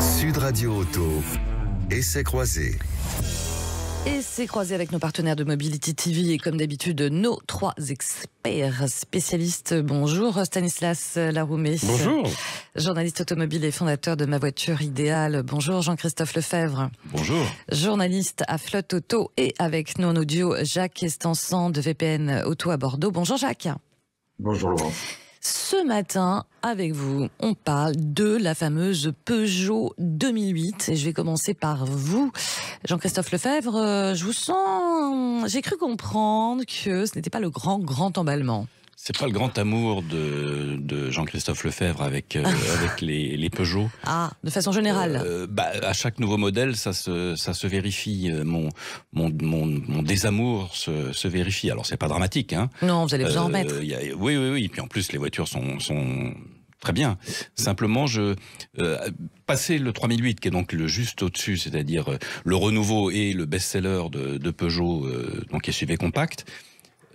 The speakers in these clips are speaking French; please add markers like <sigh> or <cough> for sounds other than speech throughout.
Sud Radio Auto, essai croisé. Et c'est croisé avec nos partenaires de Mobility TV et comme d'habitude nos trois experts spécialistes. Bonjour Stanislas Laroumé. Bonjour. Journaliste automobile et fondateur de Ma Voiture Idéale. Bonjour Jean-Christophe Lefebvre. Bonjour. Journaliste à Flotte Auto et avec nous en audio Jacques Estançon de VPN Auto à Bordeaux. Bonjour Jacques. Bonjour. Ce matin, avec vous, on parle de la fameuse Peugeot 2008. Et je vais commencer par vous, Jean-Christophe Lefebvre. Euh, Je vous sens. J'ai cru comprendre que ce n'était pas le grand, grand emballement. C'est pas le grand amour de, de Jean-Christophe Lefebvre avec, euh, <laughs> avec les, les Peugeot? Ah, de façon générale. Euh, bah, à chaque nouveau modèle, ça se, ça se vérifie. Euh, Mon, mon, mon, mon désamour se, se vérifie. Alors, c'est pas dramatique. Hein. non, vous allez vous en Euh, remettre. oui, oui, oui. Et puis en plus, les voitures sont, sont très bien. Simplement, je euh, passé le 3008, qui est donc le juste au-dessus, c'est-à-dire le renouveau et le best-seller de, de Peugeot, euh, donc SUV compact.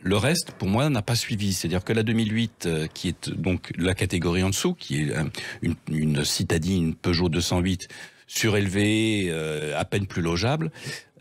Le reste, pour moi, n'a pas suivi. C'est-à-dire que la 2008, euh, qui est donc la catégorie en dessous, qui est euh, une, une citadine, une Peugeot 208 surélevée, euh, à peine plus logeable,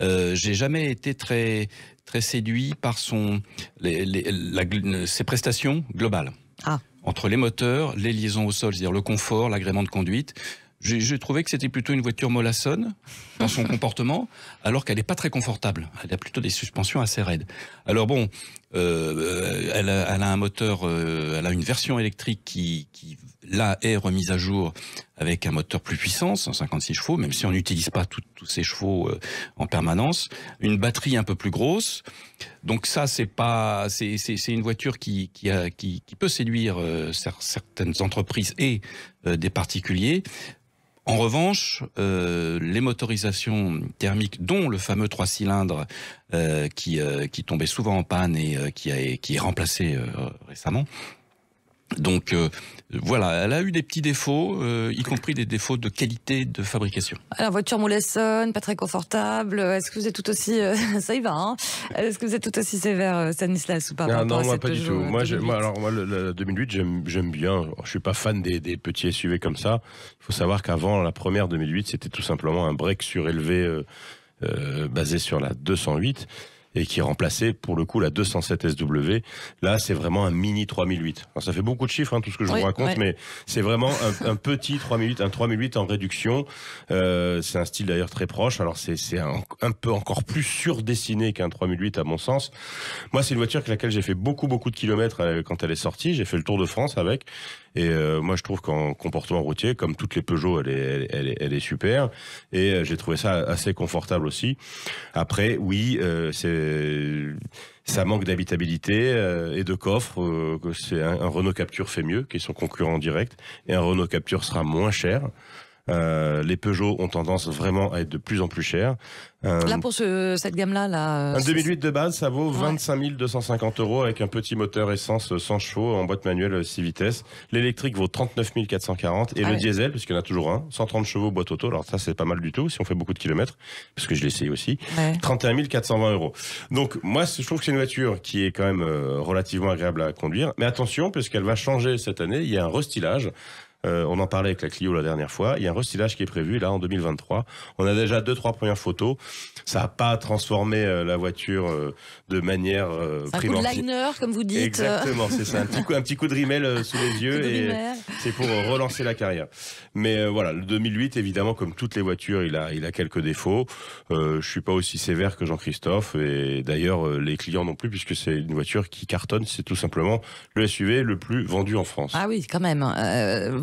euh, j'ai jamais été très très séduit par son les, les- la- ses prestations globales. Ah. Entre les moteurs, les liaisons au sol, c'est-à-dire le confort, l'agrément de conduite, j'ai j'ai trouvé que c'était plutôt une voiture mollassonne dans son <laughs> comportement, alors qu'elle n'est pas très confortable. Elle a plutôt des suspensions assez raides. Alors bon, euh, elle, a, un moteur, euh, elle a une version électrique qui, là est remise à jour avec un moteur plus puissant, 156 chevaux, même si on n'utilise pas tous ces chevaux euh, en permanence. Une batterie un peu plus grosse. Donc ça, c'est pas, c'est une voiture qui peut séduire cer- certaines entreprises et des particuliers. En revanche, euh, les motorisations thermiques, dont le fameux trois cylindres euh, qui, euh, qui tombait souvent en panne et qui, a, qui est remplacé récemment. Donc euh, voilà, elle a eu des petits défauts, euh, y compris des défauts de qualité de fabrication. Alors, voiture mollassonne, pas très confortable. Est-ce que vous êtes tout aussi. euh, <laughs> ça y va, hein Est-ce que vous êtes tout aussi sévère, euh, Stanislas, ou pas Non, non, moi pas du tout. Moi, euh, je- 2008? moi, alors moi, le, le 2008, j'aime, j'aime bien. Je suis pas fan des, des petits SUV comme ça. Il faut savoir qu'avant la première 2008, c'était tout simplement un break surélevé euh, euh, basé sur la 208 et qui remplaçait pour le coup la 207 SW. Là, c'est vraiment un mini 3008. Alors, ça fait beaucoup de chiffres, hein, tout ce que je Oui, vous raconte, ouais. mais c'est vraiment un, un petit 3008, un 3008 en réduction. Euh, c'est un style d'ailleurs très proche. Alors c'est c'est un, un peu encore plus surdessiné qu'un 3008 à mon sens. Moi, c'est une voiture avec laquelle j'ai fait beaucoup beaucoup de kilomètres euh, quand elle est sortie. J'ai fait le Tour de France avec. Et euh, moi, je trouve qu'en comportement routier, comme toutes les Peugeot, elle est, elle, est- elle est, super. Et euh, j'ai trouvé ça assez confortable aussi. Après, oui, euh, c'est ça manque d'habitabilité euh, et de coffre. euh, c'est un, un Renault Capture fait mieux, qui est son concurrent direct, et un Renault Capture sera moins cher. Euh, les Peugeot ont tendance vraiment à être de plus en plus chers. Euh, Là, pour ce, cette gamme-là, là. euh, un c'est- 2008 de base, ça vaut Ouais. 25 250 euros avec un petit moteur essence 100 chevaux en boîte manuelle 6 vitesses. L'électrique vaut 39 440 et Ah le ouais. diesel, puisqu'il y en a toujours un, 130 chevaux boîte auto. Alors ça, c'est pas mal du tout si on fait beaucoup de kilomètres, parce que je l'ai essayé aussi. Ouais. 31 420 euros. Donc moi, je trouve que c'est une voiture qui est quand même euh, relativement agréable à conduire. Mais attention, puisqu'elle va changer cette année, il y a un restylage. Euh, on en parlait avec la Clio la dernière fois. Il y a un restylage qui est prévu là en 2023. On a déjà deux trois premières photos. Ça n'a pas transformé euh, la voiture euh, de manière un coup de liner, comme vous dites. Exactement, c'est ça. Un petit coup, un petit coup de rimel sous les <laughs> yeux et c'est pour relancer la carrière. Mais voilà, le 2008, évidemment, comme toutes les voitures, il a, il a quelques défauts. Je suis pas aussi sévère que Jean-Christophe et d'ailleurs les clients non plus, puisque c'est une voiture qui cartonne. C'est tout simplement le SUV le plus vendu en France. Ah oui, quand même.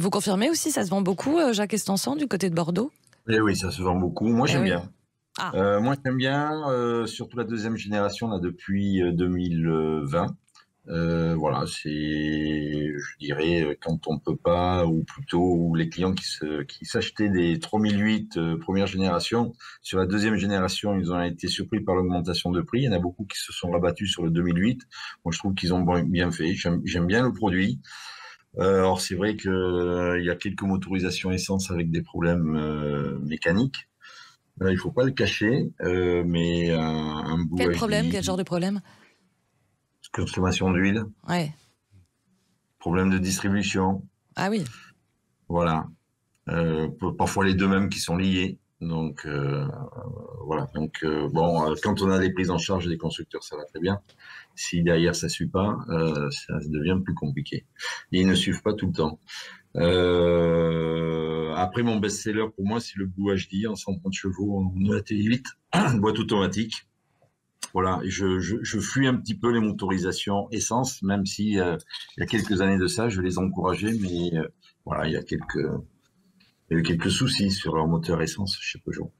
Vous confirmez aussi, ça se vend beaucoup, euh, Jacques Estançon, du côté de Bordeaux? Eh oui, ça se vend beaucoup. Moi, Eh j'aime oui. bien. Ah. Euh, moi, j'aime bien, euh, surtout la deuxième génération, là, depuis euh, 2020. Euh, voilà, c'est, je dirais, quand on peut pas, ou plutôt, les clients qui se, qui s'achetaient des 3008 euh, première génération, sur la deuxième génération, ils ont été surpris par l'augmentation de prix. Il y en a beaucoup qui se sont rabattus sur le 2008. Moi, je trouve qu'ils ont bien fait. J'aime j'aime bien le produit. Euh, alors, c'est vrai que euh, y a quelques motorisations essence avec des problèmes euh, mécaniques. Euh, il faut pas le cacher, euh, mais un, un bout Quel problème? Quel genre de problème? Consommation d'huile. Ouais. problème de distribution. Ah oui. Voilà. Euh, parfois les deux mêmes qui sont liés. Donc euh, voilà. Donc euh, bon, quand on a des prises en charge des constructeurs, ça va très bien. Si derrière ça suit pas, ça devient plus compliqué. Et ils ne suivent pas tout le temps. après mon best-seller pour moi, c'est le Blue HD en 130 chevaux en EAT8, <clears throat> boîte automatique. Voilà, je, je, je, fuis un petit peu les motorisations essence, même si il y a quelques années de ça, je les encourageais, mais voilà, il y a quelques il y a eu quelques soucis sur leur moteur essence chez Peugeot.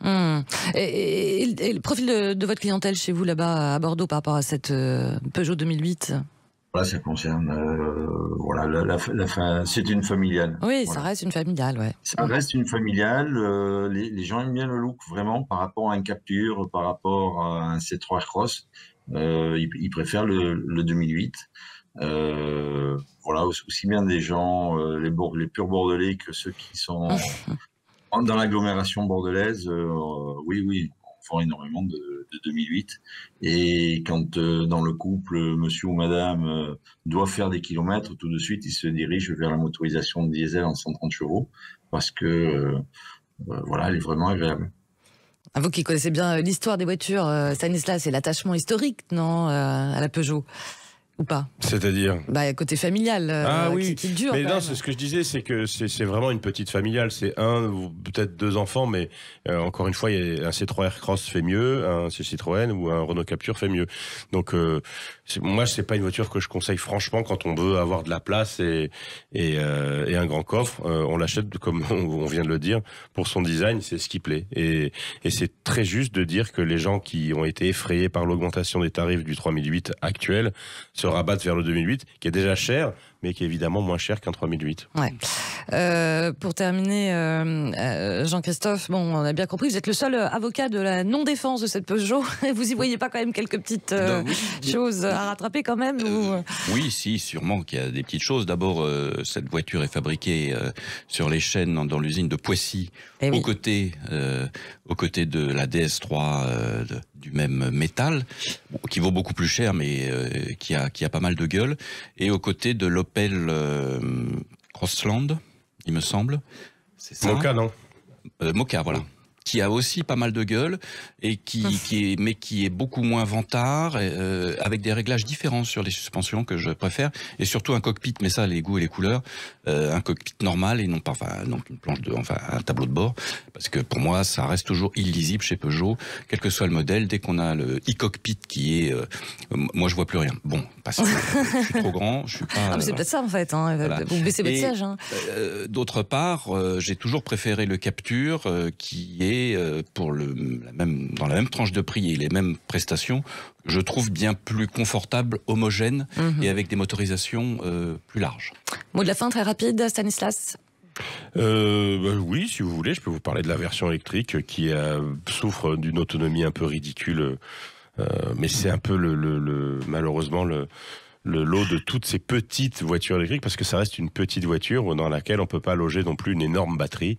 Hmm. Et, le profil de, votre clientèle chez vous là-bas à Bordeaux par rapport à cette euh, Peugeot 2008 voilà, ça concerne, euh, voilà, la, c'est une familiale. Oui, ça reste une familiale, ouais. Ça reste une familiale. Euh, les, gens aiment bien le look vraiment par rapport à une Capture, par rapport à un C3 Cross. Ils, préfèrent le, le 2008. Euh, voilà, aussi bien des gens, euh, les, les purs bordelais que ceux qui sont <laughs> dans l'agglomération bordelaise. Euh, oui, oui, on font énormément de, 2008. Et quand dans le couple, monsieur ou madame doit faire des kilomètres, tout de suite, il se dirige vers la motorisation de diesel en 130 chevaux parce que voilà, elle est vraiment agréable. Vous qui connaissez bien l'histoire des voitures, Stanislas, c'est l'attachement historique, non, à la Peugeot? Ou pas C'est-à-dire bah, Côté familial, euh, ah, oui. qui, dure. Mais non, c'est ce que je disais, c'est que c'est vraiment une petite familiale. C'est un ou peut-être deux enfants, mais euh, encore une fois, y a un C3 Aircross fait mieux, un C Citroën ou un Renault Capture fait mieux. Donc euh, moi, c'est pas une voiture que je conseille franchement quand on veut avoir de la place et et, euh, et un grand coffre. on l'achète comme <laughs> on vient de le dire pour son design, c'est ce qui plaît. Et, et c'est très juste de dire que les gens qui ont été effrayés par l'augmentation des tarifs du 3008 actuel rabattre vers le 2008, qui est déjà cher, mais qui est évidemment moins cher qu'un 3008. Ouais. Euh, pour terminer, euh, euh, Jean-Christophe, bon, on a bien compris, vous êtes le seul avocat de la non-défense de cette Peugeot. <laughs> Vous y voyez pas quand même quelques petites choses à rattraper quand même Oui, si, sûrement qu'il y a des petites choses. D'abord, cette voiture est fabriquée sur les chaînes dans, l'usine de Poissy, eh aux, côtés, aux côtés de la DS3 du même métal, qui vaut beaucoup plus cher, mais qui, a, qui a pas mal de gueule, et aux côtés de l'Opel euh, Crossland, il me semble. C'est ça. Mocha, non euh, Mocha, voilà qui a aussi pas mal de gueule et qui, qui est mais qui est beaucoup moins vantard euh, avec des réglages différents sur les suspensions que je préfère. Et surtout un cockpit mais ça les goûts et les couleurs euh, un cockpit normal et non pas enfin donc une planche de enfin un tableau de bord. Parce que pour moi ça reste toujours illisible chez Peugeot quel que soit le modèle. Dès qu'on a le e-cockpit qui est euh, moi je vois plus rien. Bon parce que <laughs> je suis trop grand je suis pas ah, c'est peut-être ça en fait hein, vous baissez votre siège hein. d'autre part j'ai toujours préféré le Capture qui est euh, pour le, la même, dans la même tranche de prix et les mêmes prestations, je trouve bien plus confortable, homogène mhm. et avec des motorisations euh, plus larges. Mot de la fin très rapide, Stanislas euh, bah oui, si vous voulez, je peux vous parler de la version électrique qui souffre d'une autonomie un peu ridicule, mais c'est un peu le, le malheureusement le, le lot de toutes ces petites voitures électriques parce que ça reste une petite voiture dans laquelle on peut pas loger non plus une énorme batterie.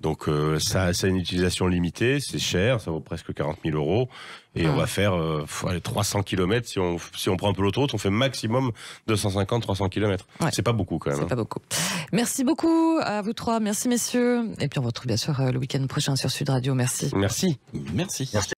Donc euh, ça, ça a une utilisation limitée, c'est cher, ça vaut presque 40 000 euros, et on ah. va faire euh, 300 km si on si on prend un peu l'autoroute, on fait maximum 250-300 km. C'est pas beaucoup quand même. C'est hein. pas beaucoup. Merci beaucoup à vous trois, merci messieurs, et puis on vous retrouve bien sûr euh, le week-end prochain sur Sud Radio. Merci. Merci. Merci. merci.